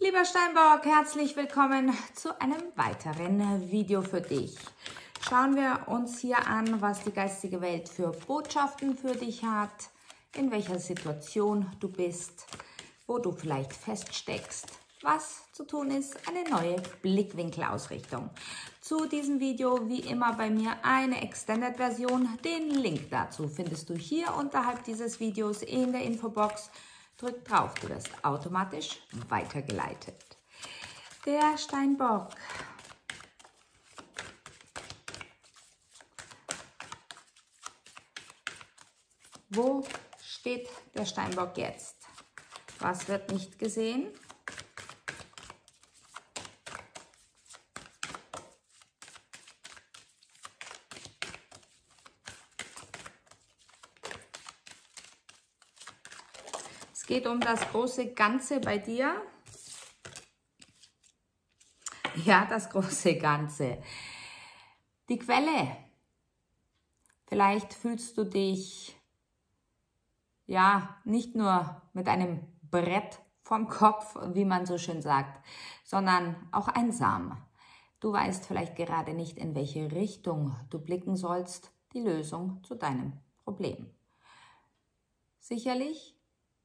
Lieber Steinbock, herzlich willkommen zu einem weiteren Video für dich. Schauen wir uns hier an, was die geistige Welt für Botschaften für dich hat, in welcher Situation du bist, wo du vielleicht feststeckst, was zu tun ist, eine neue Blickwinkel-Ausrichtung. Zu diesem Video wie immer bei mir eine Extended-Version. Den Link dazu findest du hier unterhalb dieses Videos in der Infobox. Drück drauf, du wirst automatisch weitergeleitet. Der Steinbock. Wo steht der Steinbock jetzt? Was wird nicht gesehen? Es geht um das große Ganze bei dir. Ja, das große Ganze. Die Quelle. Vielleicht fühlst du dich ja nicht nur mit einem Brett vom Kopf, wie man so schön sagt, sondern auch einsam. Du weißt vielleicht gerade nicht, in welche Richtung du blicken sollst, die Lösung zu deinem Problem. Sicherlich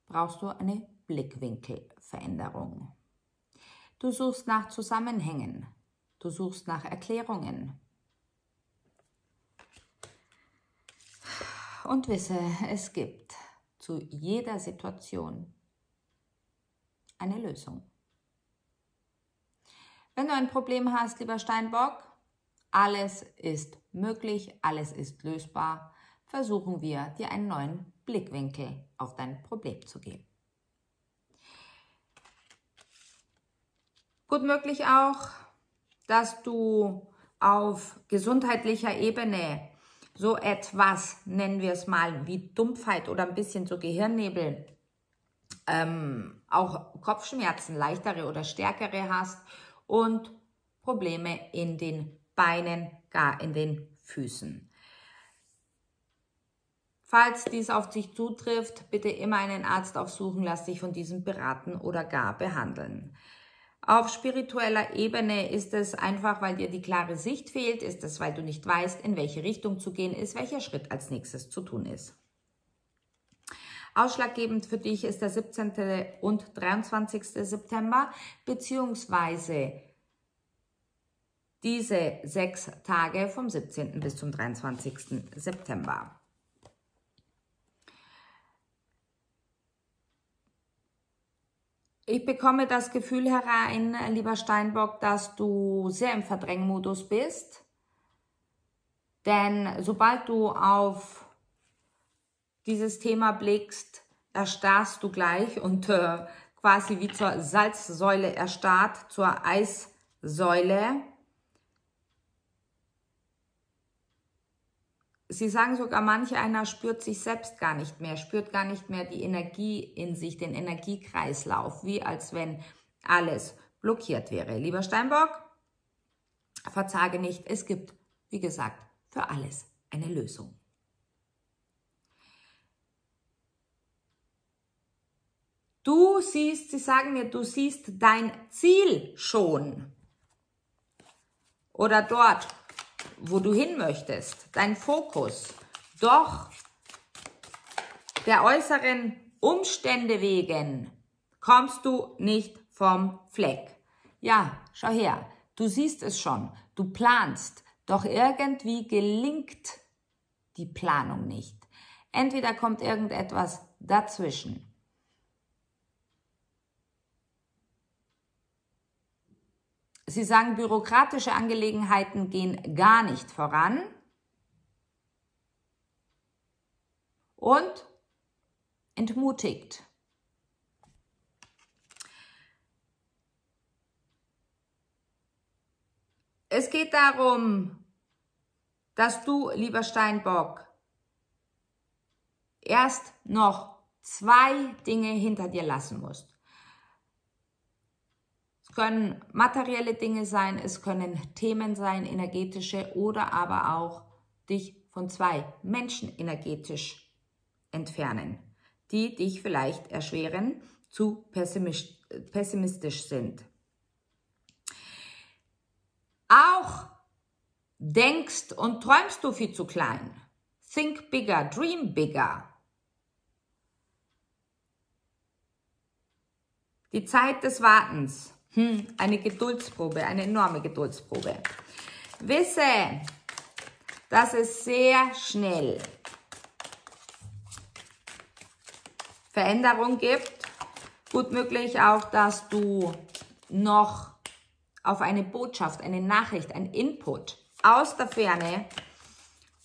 brauchst du eine Blickwinkelveränderung. Du suchst nach Zusammenhängen. Du suchst nach Erklärungen. Und wisse, es gibt zu jeder Situation eine Lösung. Wenn du ein Problem hast, lieber Steinbock, alles ist möglich, alles ist lösbar, versuchen wir, dir einen neuen Blickwinkel auf dein Problem zu geben. Gut möglich auch, dass du auf gesundheitlicher Ebene so etwas, nennen wir es mal, wie Dumpfheit oder ein bisschen so Gehirnnebel, ähm, auch Kopfschmerzen, leichtere oder stärkere hast und Probleme in den Beinen, gar in den Füßen. Falls dies auf dich zutrifft, bitte immer einen Arzt aufsuchen, lass dich von diesem beraten oder gar behandeln. Auf spiritueller Ebene ist es einfach, weil dir die klare Sicht fehlt, ist es, weil du nicht weißt, in welche Richtung zu gehen ist, welcher Schritt als nächstes zu tun ist. Ausschlaggebend für dich ist der 17. und 23. September, beziehungsweise diese sechs Tage vom 17. bis zum 23. September. Ich bekomme das Gefühl herein, lieber Steinbock, dass du sehr im Verdrängmodus bist. Denn sobald du auf dieses Thema blickst, erstarrst du gleich und äh, quasi wie zur Salzsäule erstarrt, zur Eissäule. Sie sagen sogar, manch einer spürt sich selbst gar nicht mehr, spürt gar nicht mehr die Energie in sich, den Energiekreislauf, wie als wenn alles blockiert wäre. Lieber Steinbock, verzage nicht, es gibt, wie gesagt, für alles eine Lösung. Du siehst, sie sagen mir, du siehst dein Ziel schon. Oder dort, wo du hin möchtest, dein Fokus. Doch der äußeren Umstände wegen kommst du nicht vom Fleck. Ja, schau her, du siehst es schon, du planst, doch irgendwie gelingt die Planung nicht. Entweder kommt irgendetwas dazwischen. Sie sagen, bürokratische Angelegenheiten gehen gar nicht voran. Und entmutigt. Es geht darum, dass du, lieber Steinbock, erst noch zwei Dinge hinter dir lassen musst können materielle Dinge sein, es können Themen sein, energetische oder aber auch dich von zwei Menschen energetisch entfernen, die dich vielleicht erschweren, zu pessimistisch sind. Auch denkst und träumst du viel zu klein. Think bigger, dream bigger. Die Zeit des Wartens. Hm, eine Geduldsprobe, eine enorme Geduldsprobe. Wisse, dass es sehr schnell Veränderung gibt. Gut möglich auch, dass du noch auf eine Botschaft, eine Nachricht, ein Input aus der Ferne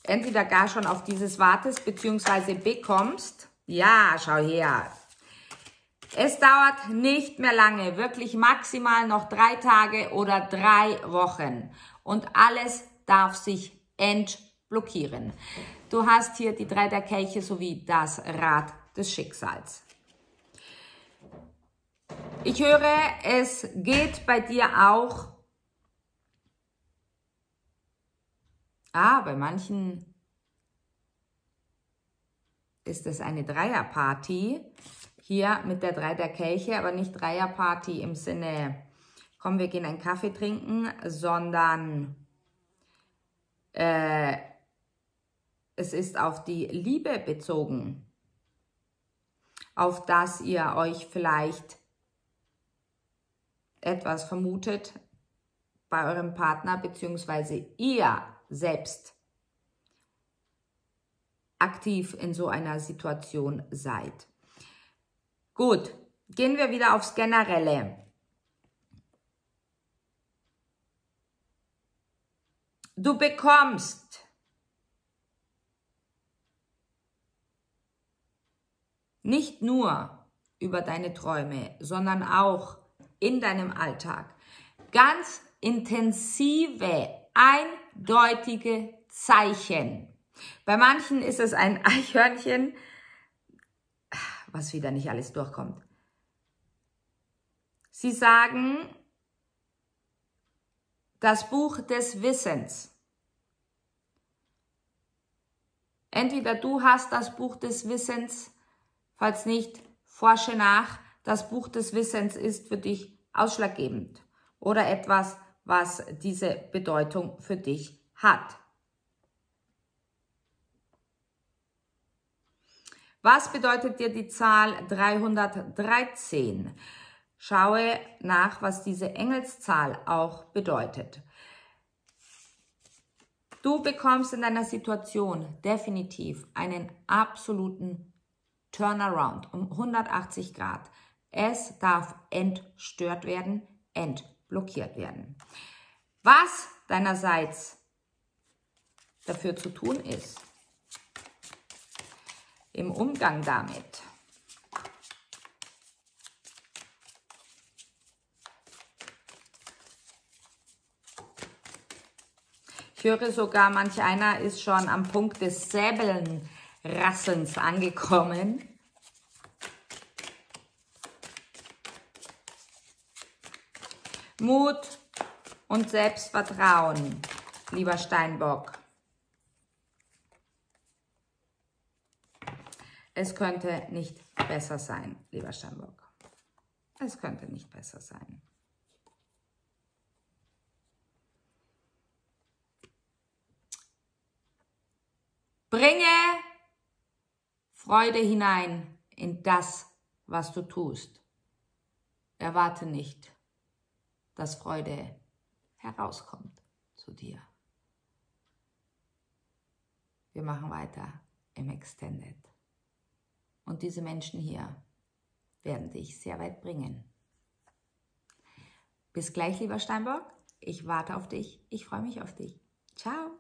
entweder gar schon auf dieses wartest bzw. bekommst. Ja, schau her. Es dauert nicht mehr lange, wirklich maximal noch drei Tage oder drei Wochen. Und alles darf sich entblockieren. Du hast hier die drei der Kelche sowie das Rad des Schicksals. Ich höre, es geht bei dir auch. Ah, bei manchen ist es eine Dreierparty. Hier mit der Drei der Kelche, aber nicht Dreierparty im Sinne, komm, wir gehen einen Kaffee trinken, sondern äh, es ist auf die Liebe bezogen, auf das ihr euch vielleicht etwas vermutet bei eurem Partner, beziehungsweise ihr selbst aktiv in so einer Situation seid. Gut, gehen wir wieder aufs Generelle. Du bekommst nicht nur über deine Träume, sondern auch in deinem Alltag ganz intensive, eindeutige Zeichen. Bei manchen ist es ein Eichhörnchen, was wieder nicht alles durchkommt. Sie sagen, das Buch des Wissens. Entweder du hast das Buch des Wissens, falls nicht, forsche nach. Das Buch des Wissens ist für dich ausschlaggebend oder etwas, was diese Bedeutung für dich hat. Was bedeutet dir die Zahl 313? Schaue nach, was diese Engelszahl auch bedeutet. Du bekommst in deiner Situation definitiv einen absoluten Turnaround um 180 Grad. Es darf entstört werden, entblockiert werden. Was deinerseits dafür zu tun ist, im Umgang damit. Ich höre sogar, manch einer ist schon am Punkt des Säbelnrasselns angekommen. Mut und Selbstvertrauen, lieber Steinbock. Es könnte nicht besser sein, lieber Steinbock. Es könnte nicht besser sein. Bringe Freude hinein in das, was du tust. Erwarte nicht, dass Freude herauskommt zu dir. Wir machen weiter im Extended. Und diese Menschen hier werden dich sehr weit bringen. Bis gleich, lieber Steinbock. Ich warte auf dich. Ich freue mich auf dich. Ciao.